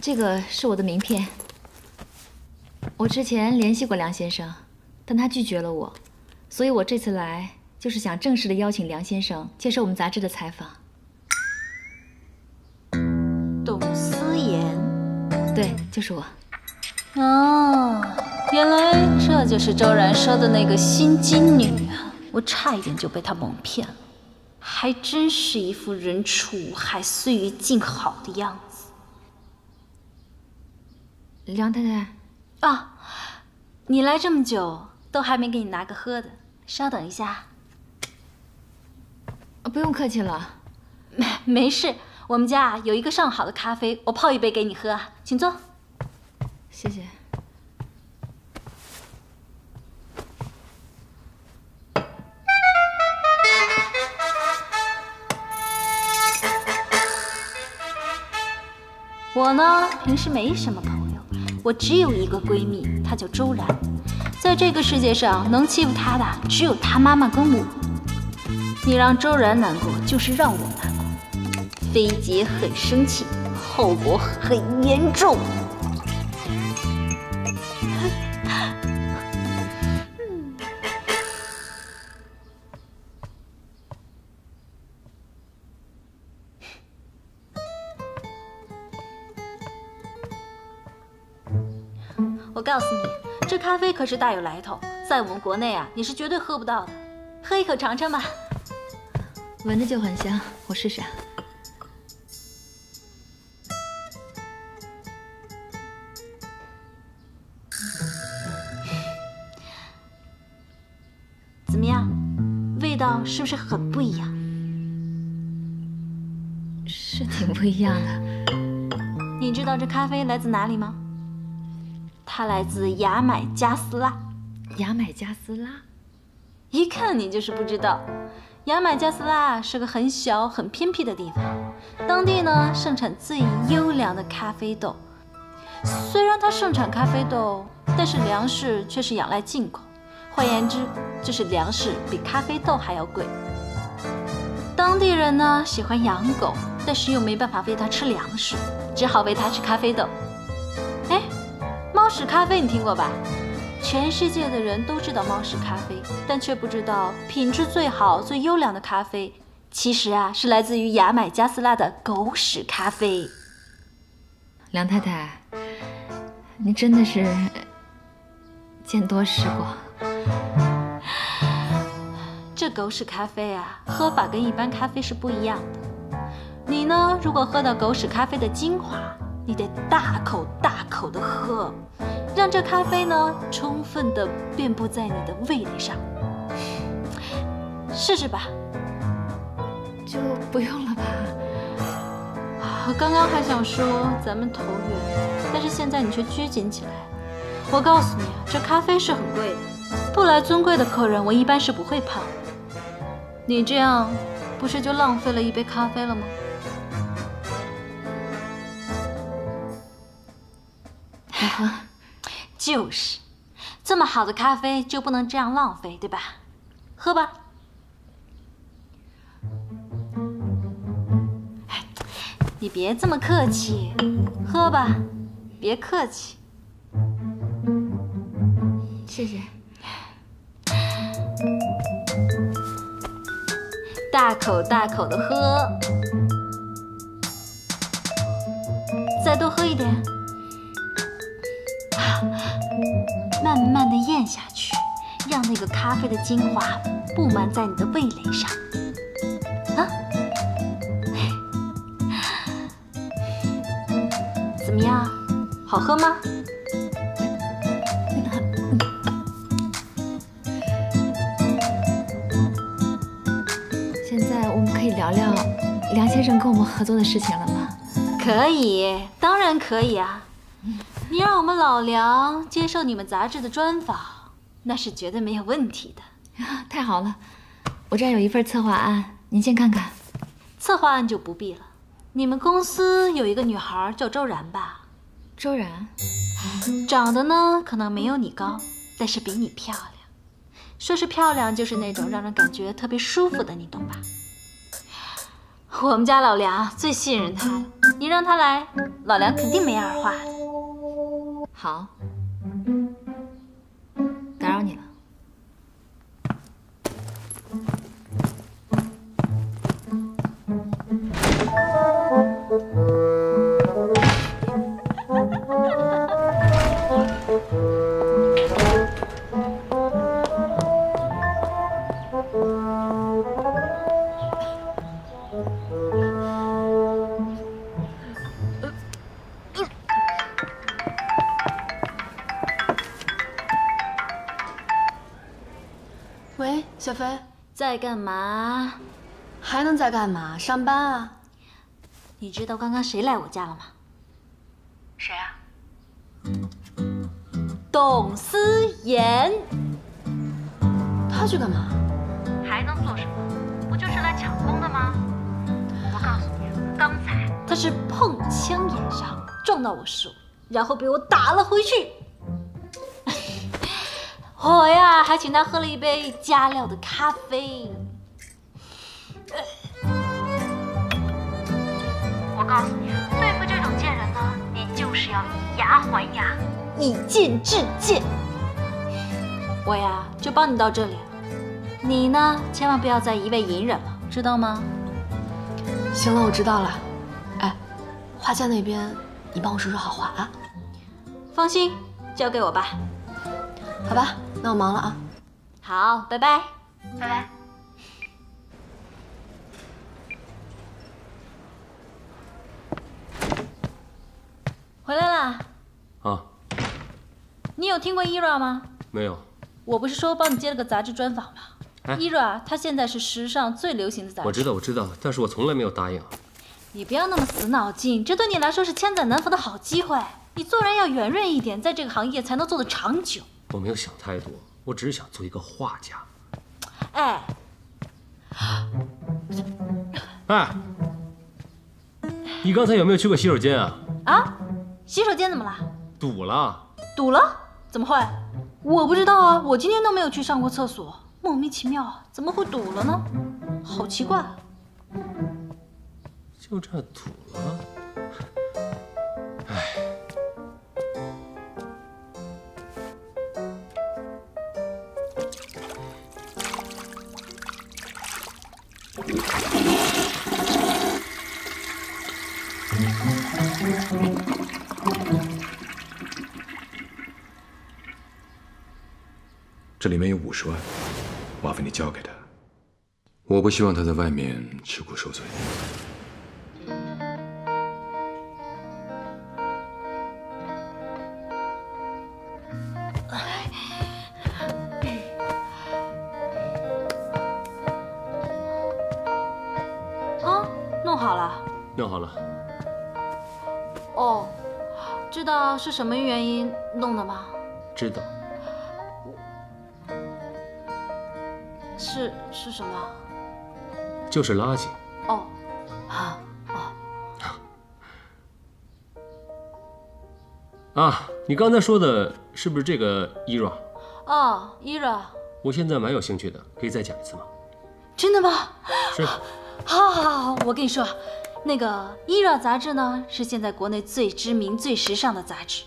这个是我的名片。我之前联系过梁先生，但他拒绝了我，所以我这次来就是想正式的邀请梁先生接受我们杂志的采访。董思妍，对，就是我。哦，原来这就是周然说的那个心机女啊！我差一点就被她蒙骗了，还真是一副人畜无害、岁月静好的样子。梁太太，啊，你来这么久都还没给你拿个喝的，稍等一下。不用客气了，没没事，我们家有一个上好的咖啡，我泡一杯给你喝，请坐。谢谢。我呢，平时没什么朋友，我只有一个闺蜜，她叫周然。在这个世界上，能欺负她的只有她妈妈跟我。你让周然难过，就是让我难过。飞姐很生气，后果很严重。可是大有来头，在我们国内啊，你是绝对喝不到的。喝一口尝尝吧，闻着就很香，我试试。怎么样？味道是不是很不一样？是挺不一样的。你知道这咖啡来自哪里吗？它来自牙买加斯拉。牙买加斯拉，一看你就是不知道。牙买加斯拉是个很小、很偏僻的地方，当地呢盛产最优良的咖啡豆。虽然它盛产咖啡豆，但是粮食却是仰赖进口。换言之，就是粮食比咖啡豆还要贵。当地人呢喜欢养狗，但是又没办法喂它吃粮食，只好喂它吃咖啡豆。屎咖啡你听过吧？全世界的人都知道猫屎咖啡，但却不知道品质最好、最优良的咖啡，其实啊是来自于牙买加斯拉的狗屎咖啡。梁太太，你真的是见多识广。这狗屎咖啡啊，喝法跟一般咖啡是不一样的。你呢，如果喝到狗屎咖啡的精华，你得大口大口的喝。让这咖啡呢，充分的遍布在你的味蕾上，试试吧。就不用了吧？我刚刚还想说咱们投缘，但是现在你却拘谨起来。我告诉你啊，这咖啡是很贵的，不来尊贵的客人，我一般是不会泡。你这样，不是就浪费了一杯咖啡了吗？就是，这么好的咖啡就不能这样浪费，对吧？喝吧。你别这么客气，喝吧，别客气。谢谢。大口大口的喝，再多喝一点。慢慢的咽下去，让那个咖啡的精华布满在你的味蕾上。啊，怎么样？好喝吗？现在我们可以聊聊梁先生跟我们合作的事情了吗？可以，当然可以啊。你让我们老梁接受你们杂志的专访，那是绝对没有问题的。太好了，我这儿有一份策划案，您先看看。策划案就不必了。你们公司有一个女孩叫周然吧？周然，长得呢可能没有你高，但是比你漂亮。说是漂亮，就是那种让人感觉特别舒服的，你懂吧？我们家老梁最信任她了。你让她来，老梁肯定没二话的。好，上班啊？你知道刚刚谁来我家了吗？谁啊？董思妍。他去干嘛？还能做什么？不就是来抢功的吗？我告诉你，刚才他是碰枪眼上，撞到我手，然后被我打了回去。我呀，还请他喝了一杯加料的咖啡。我告诉你，对付这种贱人呢，你就是要以牙还牙。以剑制剑。我呀，就帮你到这里了。你呢，千万不要再一味隐忍了，知道吗？行了，我知道了。哎，画家那边你帮我说说好话啊。放心，交给我吧。好吧，那我忙了啊。好，拜拜。拜拜。回来了。啊，你有听过 ERA 吗？没有，我不是说帮你接了个杂志专访吗哎？ERA 它现在是时尚最流行的杂志。我知道，我知道，但是我从来没有答应。你不要那么死脑筋，这对你来说是千载难逢的好机会。你做人要圆润一点，在这个行业才能做得长久。我没有想太多，我只是想做一个画家。哎，哎，你刚才有没有去过洗手间啊？啊，洗手间怎么了？堵了。堵了？怎么会？我不知道啊，我今天都没有去上过厕所，莫名其妙，怎么会堵了呢？好奇怪。就这堵了。唉，这里面有五十万，麻烦你交给他。我不希望他在外面吃苦受罪。啊，弄好了。弄好了。哦，知道是什么原因弄的吗？知道。就是垃圾。哦，啊哦，啊，你刚才说的是不是这个 ERA？哦，ERA，我现在蛮有兴趣的，可以再讲一次吗？真的吗？是。好，好，好，我跟你说，那个《ERA》杂志呢，是现在国内最知名、最时尚的杂志。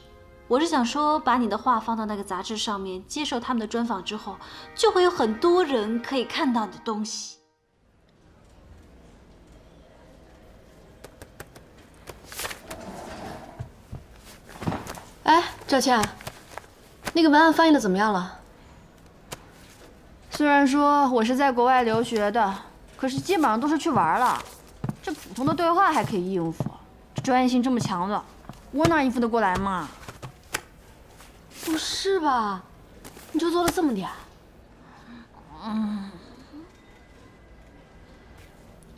我是想说，把你的画放到那个杂志上面，接受他们的专访之后，就会有很多人可以看到你的东西。赵倩，那个文案翻译的怎么样了？虽然说我是在国外留学的，可是基本上都是去玩了。这普通的对话还可以应付，这专业性这么强的，我哪应付得过来嘛？不是吧？你就做了这么点？嗯。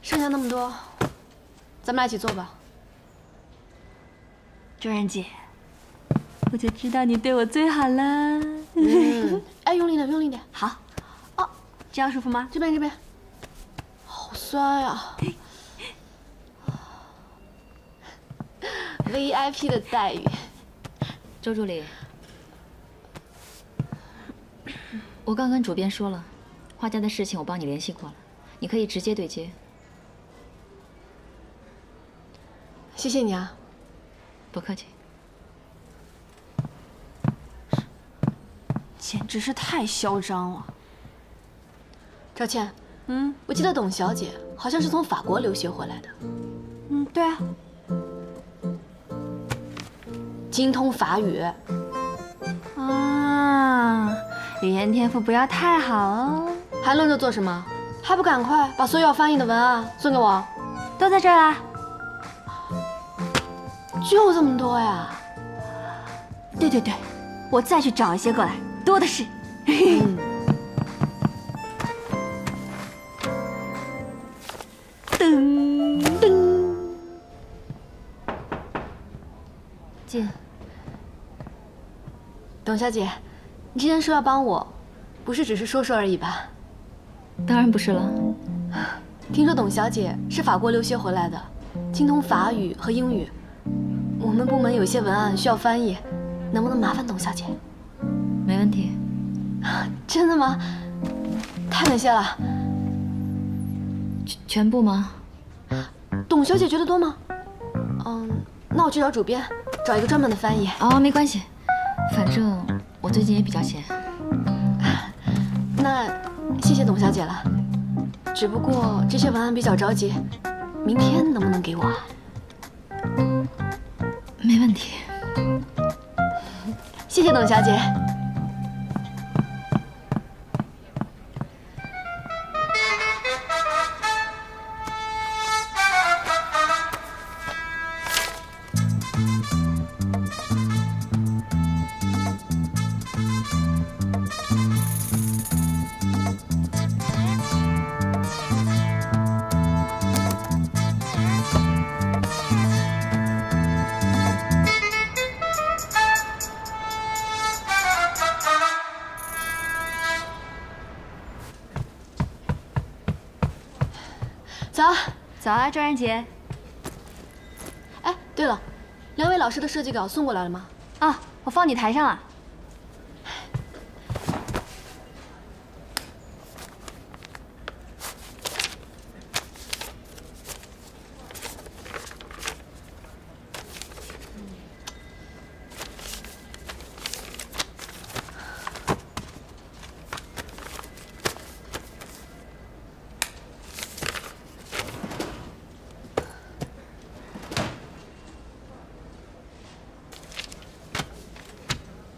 剩下那么多，咱们俩一起做吧。周然姐，我就知道你对我最好了。嗯，哎，用力点，用力点。好。哦，这样舒服吗？这边，这边。好酸呀！VIP 的待遇。周助理，我刚跟主编说了，画家的事情我帮你联系过了，你可以直接对接。谢谢谢你啊。不客气。简直是太嚣张了。赵倩，嗯，我记得董小姐好像是从法国留学回来的，嗯，对啊，精通法语。啊，语言天赋不要太好哦。还愣着做什么？还不赶快把所有要翻译的文案送给我？都在这儿啦。就这么多呀？对对对，我再去找一些过来，多的是。嗯噔噔，进。董小姐，你之前说要帮我，不是只是说说而已吧？当然不是了。听说董小姐是法国留学回来的，精通法语和英语。我们部门有些文案需要翻译，能不能麻烦董小姐？没问题。真的吗？太感谢了。全全部吗？董小姐觉得多吗？嗯，那我去找主编，找一个专门的翻译。哦，没关系，反正我最近也比较闲。那谢谢董小姐了。只不过这些文案比较着急，明天能不能给我啊？没问题。谢谢董小姐。师的设计稿送过来了吗？啊，我放你台上了。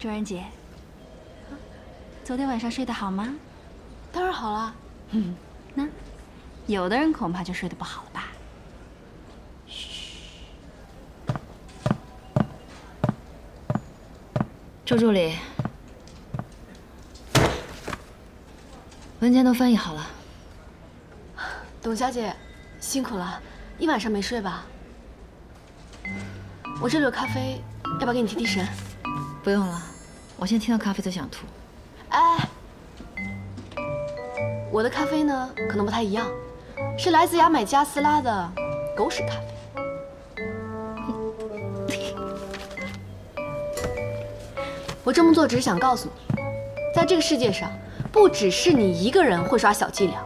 周然姐，昨天晚上睡得好吗？当然好了。嗯，那有的人恐怕就睡得不好了吧？嘘周助理，文件都翻译好了。董小姐，辛苦了，一晚上没睡吧？我这里有咖啡，要不要给你提提神？不用了，我现在听到咖啡都想吐。哎，我的咖啡呢，可能不太一样，是来自牙买加斯拉的狗屎咖啡。我这么做只是想告诉你，在这个世界上，不只是你一个人会耍小伎俩。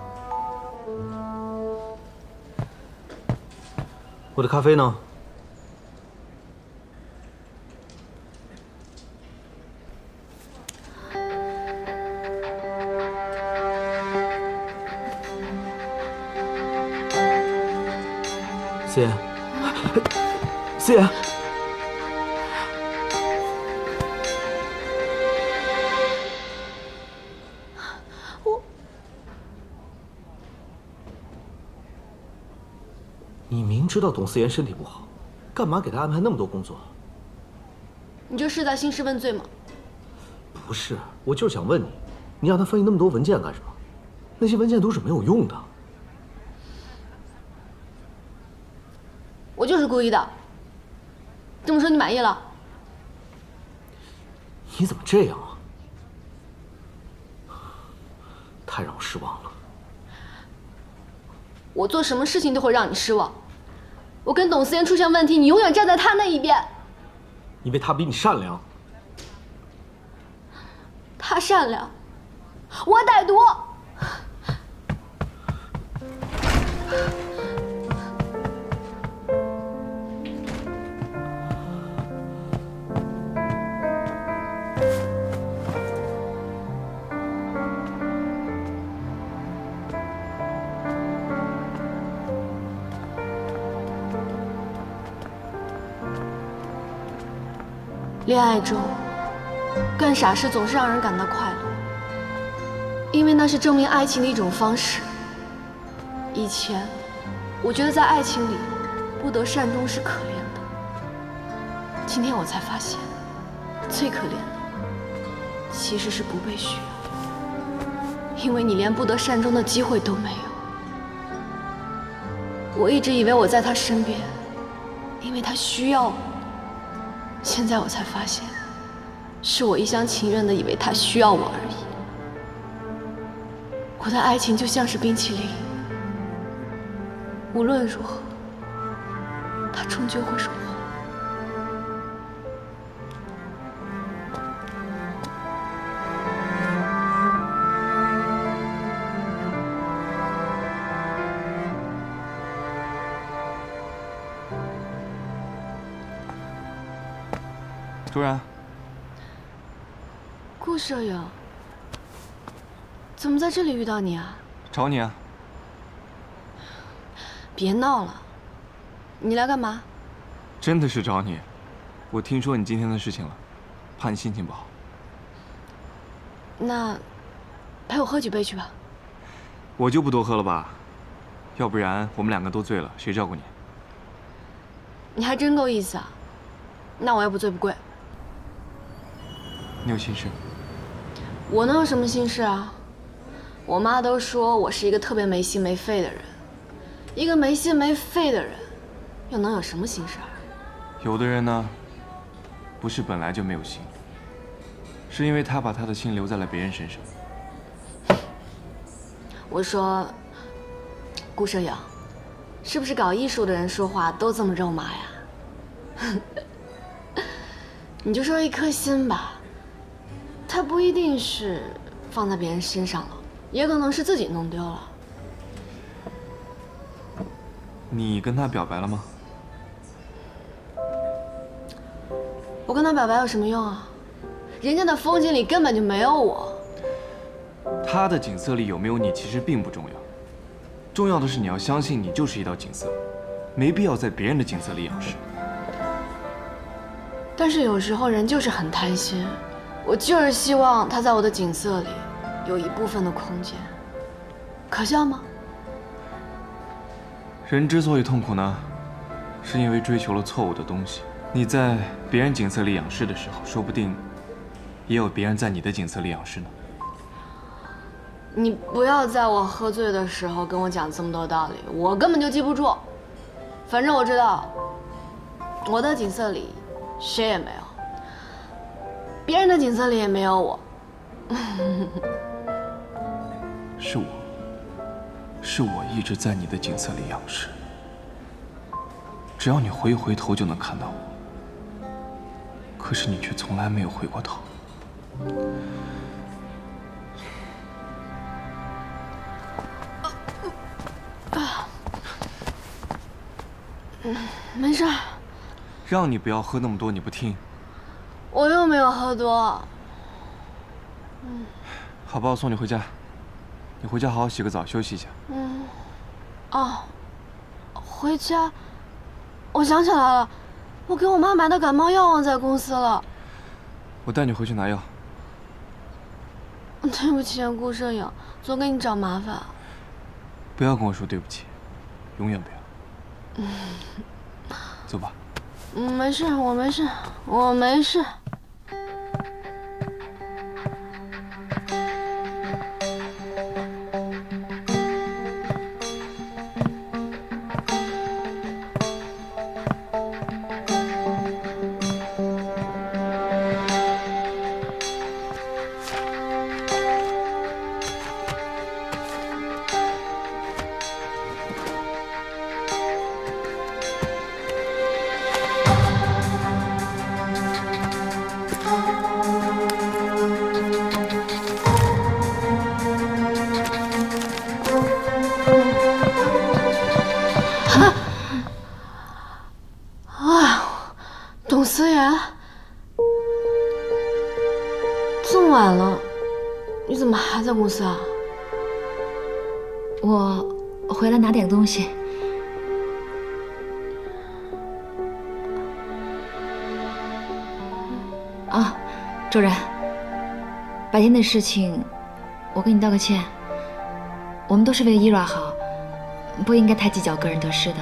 我的咖啡呢？思妍，思妍，我你明知道董思妍身体不好，干嘛给她安排那么多工作？你这是在兴师问罪吗？不是，我就是想问你，你让她翻译那么多文件干什么？那些文件都是没有用的。我就是故意的。这么说你满意了？你怎么这样啊？太让我失望了。我做什么事情都会让你失望。我跟董思妍出现问题，你永远站在他那一边。因为她比你善良。他善良，我歹毒。恋爱中干傻事总是让人感到快乐，因为那是证明爱情的一种方式。以前我觉得在爱情里不得善终是可怜的，今天我才发现，最可怜的其实是不被需要，因为你连不得善终的机会都没有。我一直以为我在他身边，因为他需要我。现在我才发现，是我一厢情愿的以为他需要我而已。我的爱情就像是冰淇淋，无论如何，他终究会融突然，顾摄影，怎么在这里遇到你啊？找你啊！别闹了，你来干嘛？真的是找你。我听说你今天的事情了，怕你心情不好。那陪我喝几杯去吧。我就不多喝了吧，要不然我们两个都醉了，谁照顾你？你还真够意思啊！那我要不醉不归。你有心事？我能有什么心事啊？我妈都说我是一个特别没心没肺的人，一个没心没肺的人，又能有什么心事啊？有的人呢，不是本来就没有心，是因为他把他的心留在了别人身上。我说，顾摄影，是不是搞艺术的人说话都这么肉麻呀？你就说一颗心吧。他不一定是放在别人身上了，也可能是自己弄丢了。你跟他表白了吗？我跟他表白有什么用啊？人家的风景里根本就没有我。他的景色里有没有你其实并不重要，重要的是你要相信你就是一道景色，没必要在别人的景色里仰视。但是有时候人就是很贪心。我就是希望他在我的景色里有一部分的空间，可笑吗？人之所以痛苦呢，是因为追求了错误的东西。你在别人景色里仰视的时候，说不定也有别人在你的景色里仰视呢。你不要在我喝醉的时候跟我讲这么多道理，我根本就记不住。反正我知道，我的景色里谁也没有。别人的景色里也没有我，是我，是我一直在你的景色里仰视，只要你回一回头就能看到我，可是你却从来没有回过头。啊，嗯，没事。让你不要喝那么多，你不听。我又没有喝多。嗯，好吧，我送你回家。你回家好好洗个澡，休息一下。嗯，哦，回家。我想起来了，我给我妈买的感冒药忘在公司了。我带你回去拿药。对不起，顾摄影，总给你找麻烦。不要跟我说对不起，永远不要。嗯，走吧。嗯，没事，我没事，我没事。啊，周然，白天的事情，我跟你道个歉。我们都是为伊娃好，不应该太计较个人得失的。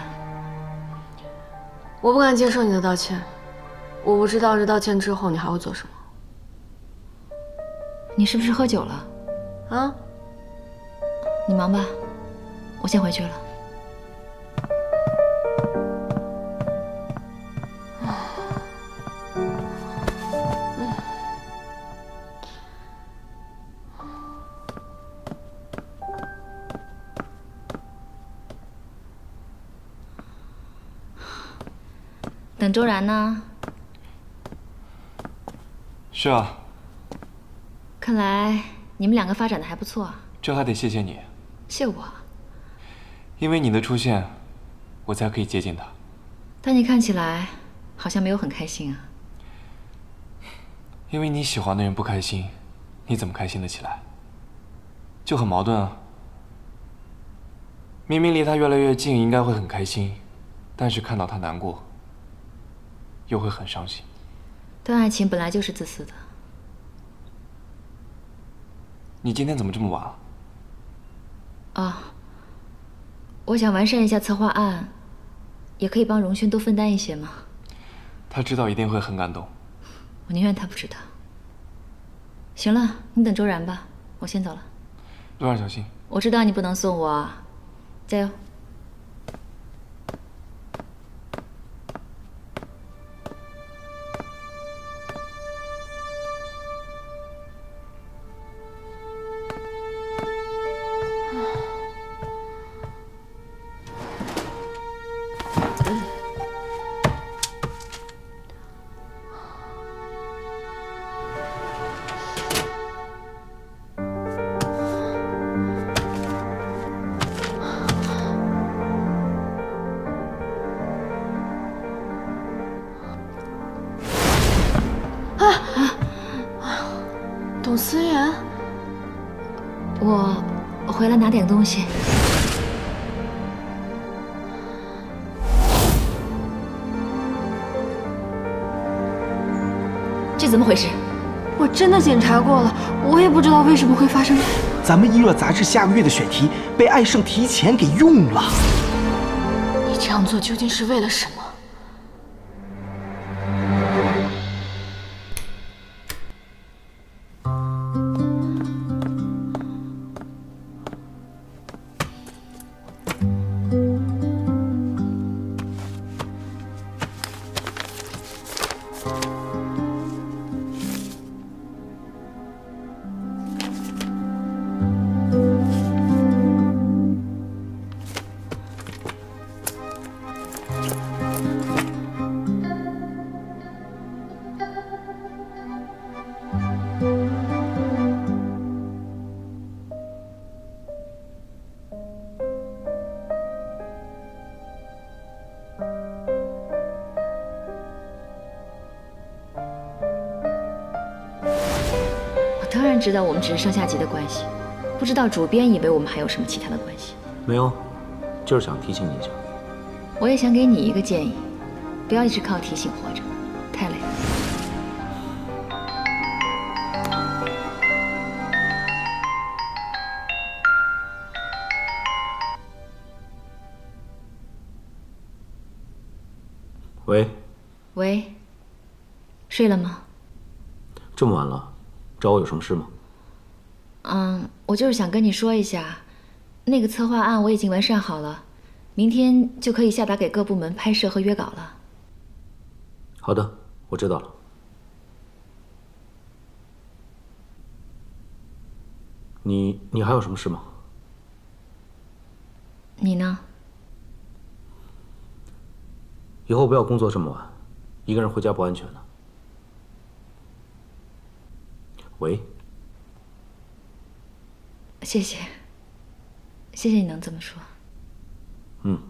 我不敢接受你的道歉，我不知道这道歉之后你还会做什么。你是不是喝酒了？啊？你忙吧，我先回去了。等周然呢？是啊。看来你们两个发展的还不错。这还得谢谢你。谢我？因为你的出现，我才可以接近他。但你看起来好像没有很开心啊。因为你喜欢的人不开心，你怎么开心得起来？就很矛盾啊。明明离他越来越近，应该会很开心，但是看到他难过。又会很伤心。但爱情本来就是自私的。你今天怎么这么晚了？啊，我想完善一下策划案，也可以帮荣轩多分担一些嘛。他知道一定会很感动。我宁愿他不知道。行了，你等周然吧，我先走了。路上小心。我知道你不能送我，加油。这怎么回事？我真的检查过了，我也不知道为什么会发生。咱们医乐杂志下个月的选题被爱盛提前给用了。你这样做究竟是为了什么？知道我们只是上下级的关系，不知道主编以为我们还有什么其他的关系。没有，就是想提醒你一下。我也想给你一个建议，不要一直靠提醒活着，太累了。喂。喂。睡了吗？这么晚了，找我有什么事吗？嗯，我就是想跟你说一下，那个策划案我已经完善好了，明天就可以下达给各部门拍摄和约稿了。好的，我知道了。你你还有什么事吗？你呢？以后不要工作这么晚，一个人回家不安全的。喂，谢谢，谢谢你能这么说。嗯，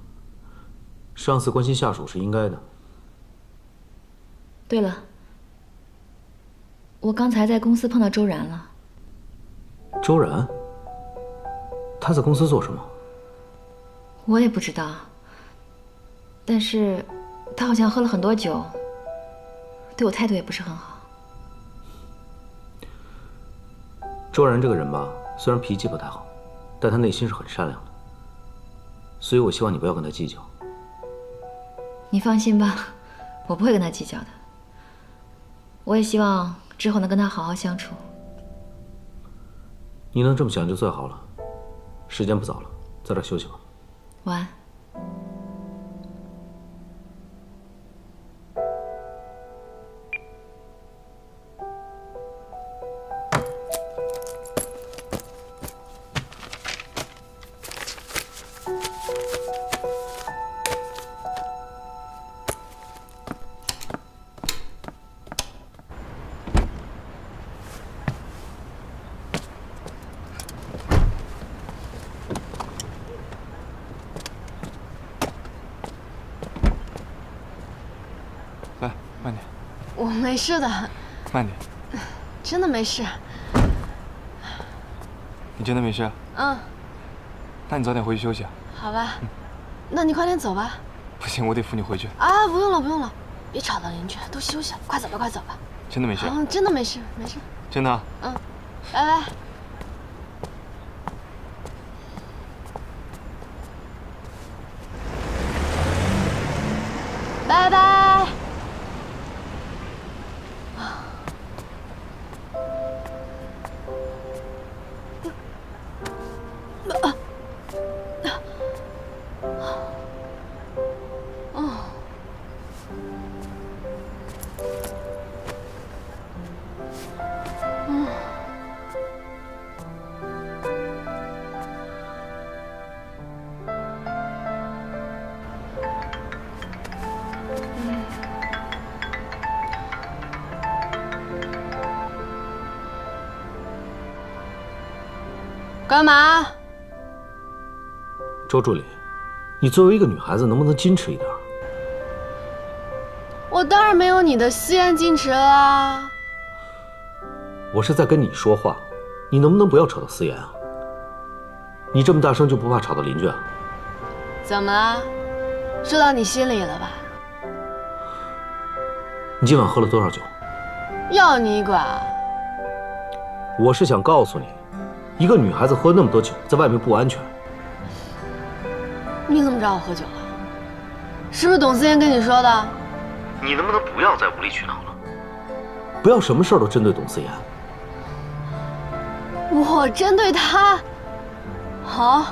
上司关心下属是应该的。对了，我刚才在公司碰到周然了。周然？他在公司做什么？我也不知道，但是他好像喝了很多酒，对我态度也不是很好。周然这个人吧，虽然脾气不太好，但他内心是很善良的，所以我希望你不要跟他计较。你放心吧，我不会跟他计较的。我也希望之后能跟他好好相处。你能这么想就最好了。时间不早了，早点休息吧。晚安。事的，慢点。真的没事。你真的没事？嗯，那你早点回去休息啊。好吧，那你快点走吧。不行，我得扶你回去。啊，不用了，不用了，别吵到邻居，都休息了，快走吧，快走吧。真的没事？嗯，真的没事，没事。真的啊？嗯，拜拜。拜拜。周助理，你作为一个女孩子，能不能矜持一点？我当然没有你的思妍矜持啦。我是在跟你说话，你能不能不要扯到思妍啊？你这么大声就不怕吵到邻居啊？怎么了？说到你心里了吧？你今晚喝了多少酒？要你管？我是想告诉你，一个女孩子喝那么多酒，在外面不安全。你怎么知道我喝酒了？是不是董思妍跟你说的？你能不能不要再无理取闹了？不要什么事儿都针对董思妍。我针对她？好，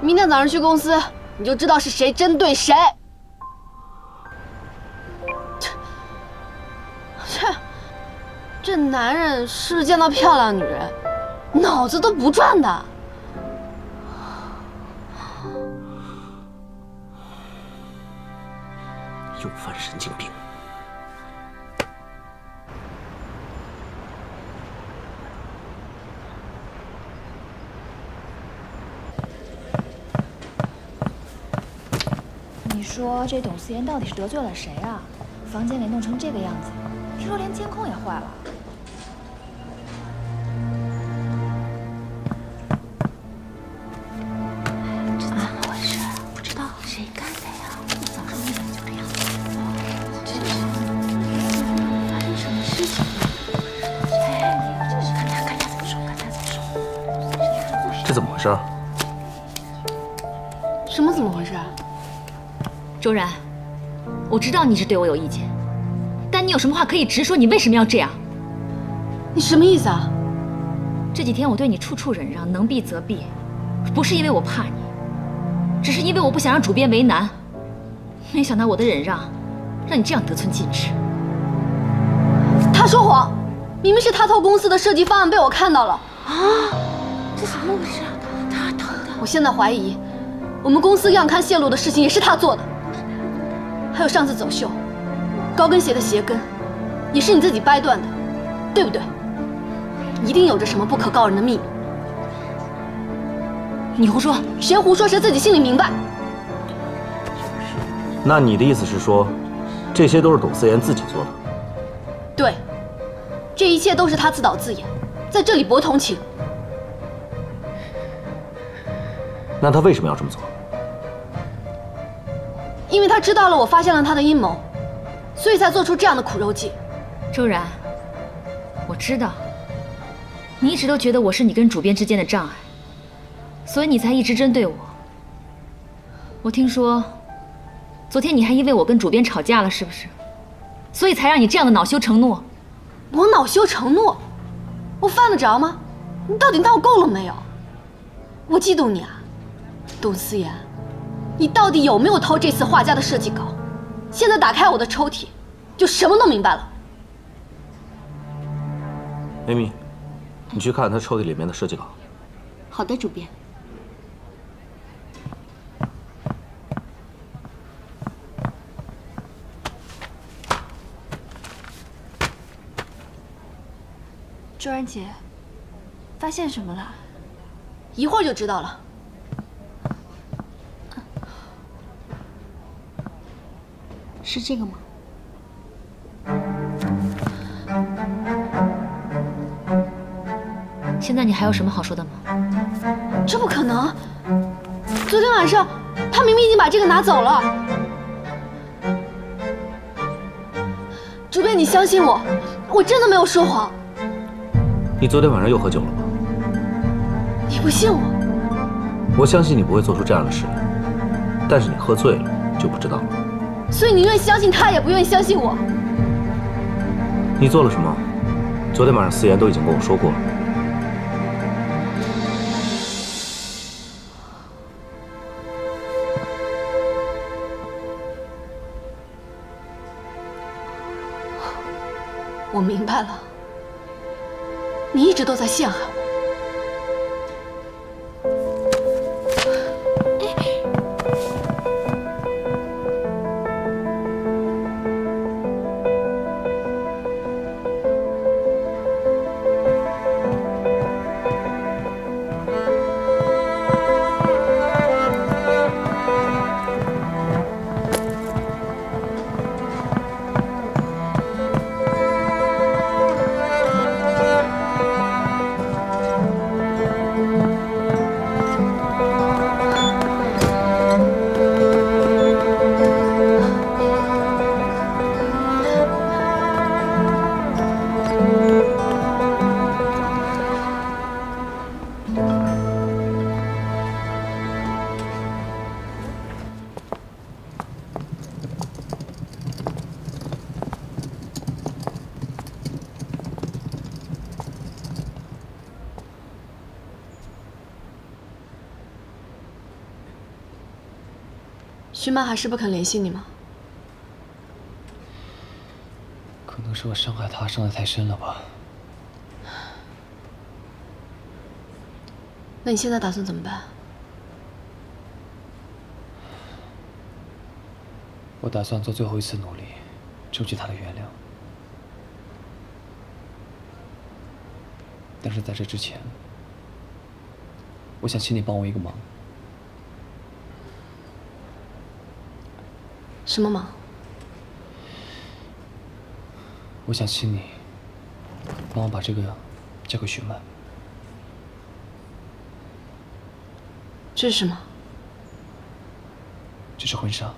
明天早上去公司，你就知道是谁针对谁。切，切，这男人是不是见到漂亮女人，脑子都不转的？说这董思妍到底是得罪了谁啊？房间里弄成这个样子，听说连监控也坏了。这怎么回事？不知道谁干的呀？早上一来就这样，真是发生什么事情了？哎，这是看他看他怎么说，看他怎么说。这怎么回事？周然，我知道你是对我有意见，但你有什么话可以直说，你为什么要这样？你什么意思啊？这几天我对你处处忍让，能避则避，不是因为我怕你，只是因为我不想让主编为难。没想到我的忍让，让你这样得寸进尺。他说谎，明明是他偷公司的设计方案被我看到了。啊，这怎么回事啊？他偷的？我现在怀疑，我们公司样刊泄露的事情也是他做的。还有上次走秀，高跟鞋的鞋跟，也是你自己掰断的，对不对？一定有着什么不可告人的秘密。你胡说！谁胡说谁自己心里明白。那你的意思是说，这些都是董思妍自己做的？对，这一切都是他自导自演，在这里博同情。那他为什么要这么做？因为他知道了我发现了他的阴谋，所以才做出这样的苦肉计。周然，我知道，你一直都觉得我是你跟主编之间的障碍，所以你才一直针对我。我听说，昨天你还因为我跟主编吵架了，是不是？所以才让你这样的恼羞成怒。我恼羞成怒？我犯得着吗？你到底闹够了没有？我嫉妒你啊，董思妍，你到底有没有偷这次画家的设计稿？现在打开我的抽屉，就什么都明白了。艾米，你去看他抽屉里面的设计稿。好的，主编。周然姐，发现什么了？一会儿就知道了。是这个吗？现在你还有什么好说的吗？这不可能！昨天晚上他明明已经把这个拿走了。主编，你相信我，我真的没有说谎。你昨天晚上又喝酒了吗？你不信我？我相信你不会做出这样的事，但是你喝醉了就不知道了。所以宁愿相信他，也不愿意相信我。你做了什么？昨天晚上思妍都已经跟我说过了。我明白了，你一直都在陷害我。徐曼还是不肯联系你吗？可能是我伤害她伤的太深了吧。那你现在打算怎么办？我打算做最后一次努力，争取她的原谅。但是在这之前，我想请你帮我一个忙。什么忙？我想请你帮我把这个交给许曼。这是什么？这是婚纱。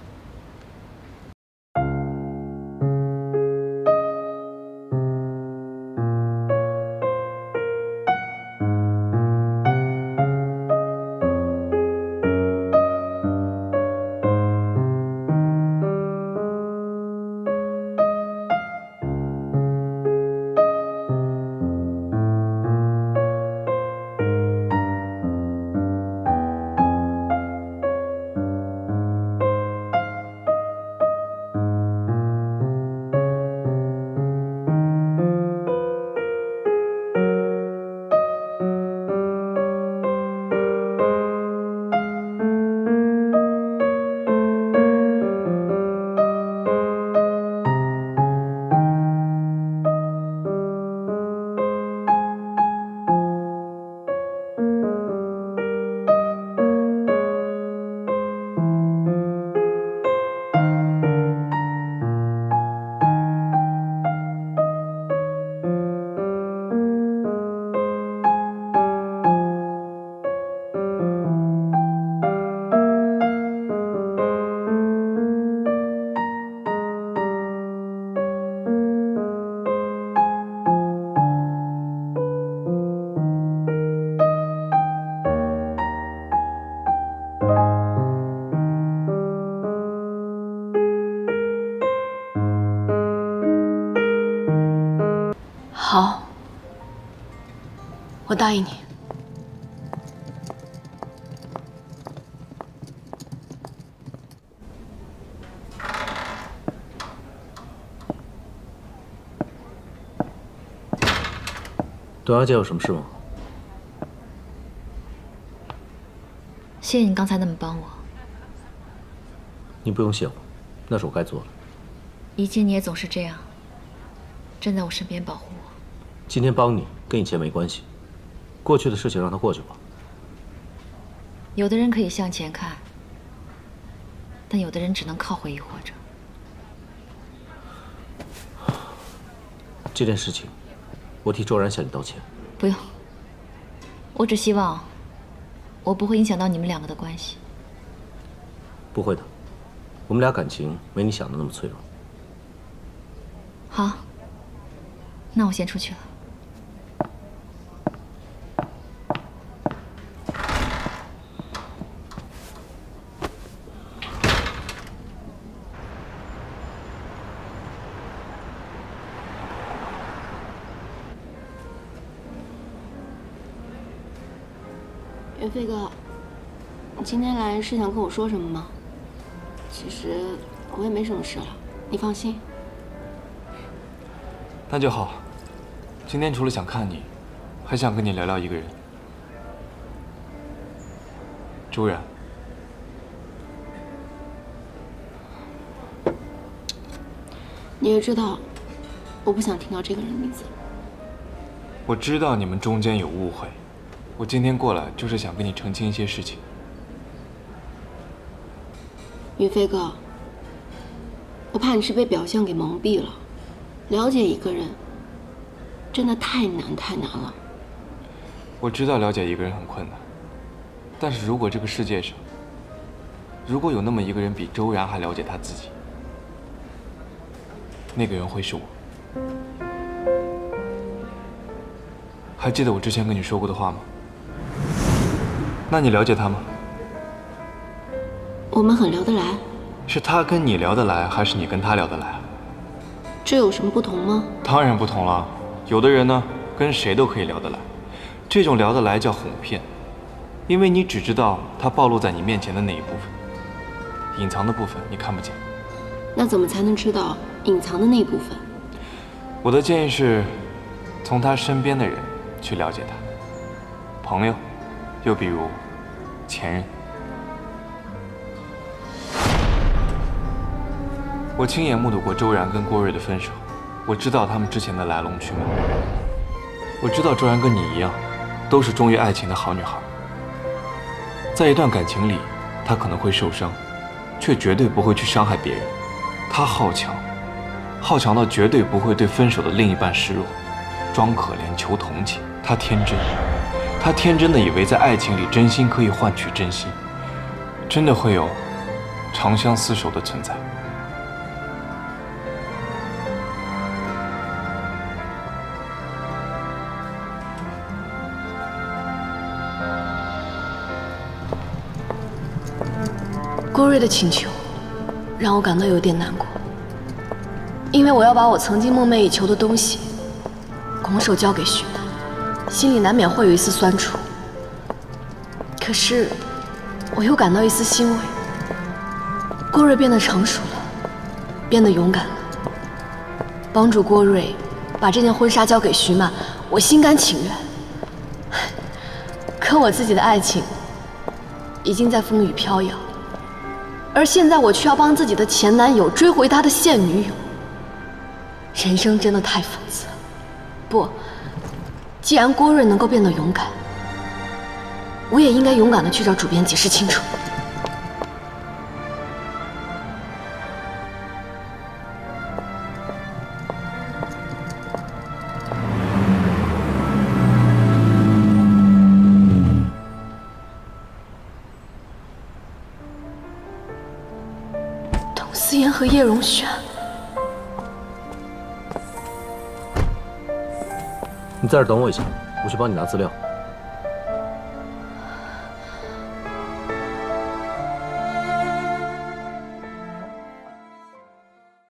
我答应你。董小姐有什么事吗？谢谢你刚才那么帮我，你不用谢我，那是我该做的。以前你也总是这样，站在我身边保护我。今天帮你跟以前没关系，过去的事情让它过去吧。有的人可以向前看，但有的人只能靠回忆活着。这件事情，我替周然向你道歉。不用，我只希望我不会影响到你们两个的关系。不会的，我们俩感情没你想的那么脆弱。好，那我先出去了。飞哥，你今天来是想跟我说什么吗？其实我也没什么事了，你放心。那就好。今天除了想看你，还想跟你聊聊一个人。朱然，你也知道，我不想听到这个人的名字。我知道你们中间有误会，我今天过来就是想跟你澄清一些事情。云飞哥，我怕你是被表象给蒙蔽了。了解一个人，真的太难太难了。我知道了解一个人很困难，但是如果这个世界上，如果有那么一个人比周然还了解他自己，那个人会是我。还记得我之前跟你说过的话吗？那你了解他吗？我们很聊得来。是他跟你聊得来，还是你跟他聊得来？这有什么不同吗？当然不同了。有的人呢，跟谁都可以聊得来，这种聊得来叫哄骗，因为你只知道他暴露在你面前的那一部分，隐藏的部分你看不见。那怎么才能知道隐藏的那一部分？我的建议是，从他身边的人去了解他，朋友，又比如前任。我亲眼目睹过周然跟郭瑞的分手，我知道他们之前的来龙去脉。我知道周然跟你一样，都是忠于爱情的好女孩。在一段感情里，她可能会受伤，却绝对不会去伤害别人。她好强，好强到绝对不会对分手的另一半示弱，装可怜求同情。她天真，他天真的以为在爱情里真心可以换取真心，真的会有长相厮守的存在。郭瑞的请求让我感到有点难过，因为我要把我曾经梦寐以求的东西拱手交给徐楠，心里难免会有一丝酸楚。可是我又感到一丝欣慰，郭瑞变得成熟了，变得勇敢了。帮助郭瑞把这件婚纱交给徐曼，我心甘情愿。可我自己的爱情已经在风雨飘摇。而现在我却要帮自己的前男友追回他的现女友，人生真的太讽刺了。不，既然郭瑞能够变得勇敢，我也应该勇敢的去找主编解释清楚。董思妍和叶荣轩，在这等我一下，我去帮你拿资料。